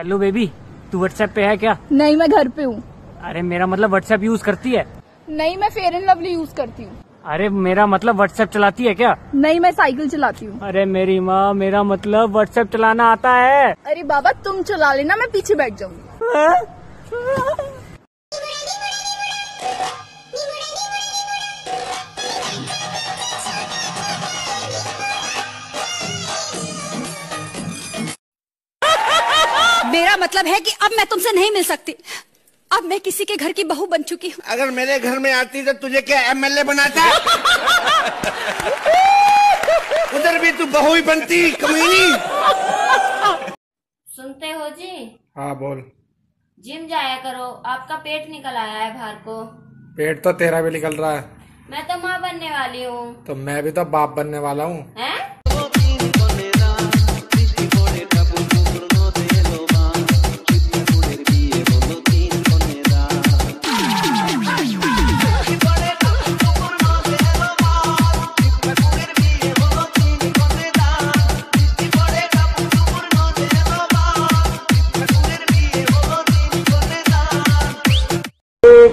Hello baby तू WhatsApp पे है क्या? नहीं मैं घर पे हूँ। अरे मेरा मतलब व्हाट्सएप यूज़ करती है? नहीं मैं फेयर एंड लवली यूज़ करती हूँ। अरे मेरा मतलब व्हाट्सएप चलाती है क्या? नहीं मैं साइकिल चलाती हूँ। अरे मेरी माँ मेरा मतलब व्हाट्सएप चलाना आता है। अरे बाबा तुम चला लेना मैं पीछे बैठ जाऊँगी। मेरा मतलब है कि अब मैं तुमसे नहीं मिल सकती। अब मैं किसी के घर की बहू बन चुकी हूँ। अगर मेरे घर में आती तो तुझे क्या एमएलए बनाता? उधर भी तू बहू ही बनती कमीनी। सुनते हो जी? हाँ बोल। जिम जाया करो आपका पेट निकल आया है बाहर को। पेट तो तेरा भी निकल रहा है। मैं तो माँ बनने वाली हूँ। तो मैं भी तो बाप बनने वाला हूँ?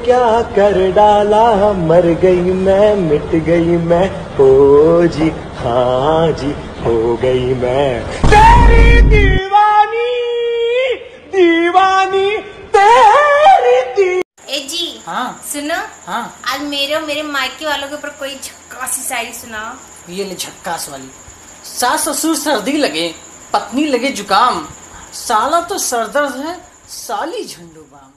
क्या कर डाला? मर गई मैं मिट गई मैं। हो जी हाँ जी हो गई मैं। तेरी दीवानी दीवानी तेरी दी ए जी हाँ। सुनो। हाँ। आज मेरे और मेरे मायके वालों के ऊपर कोई झक्कासी शायरी सुनाओ। ये ले झक्कास वाली सास ससुर सर्दी लगे पत्नी लगे जुकाम। साला तो सरदर्द है साली झंडू बाम।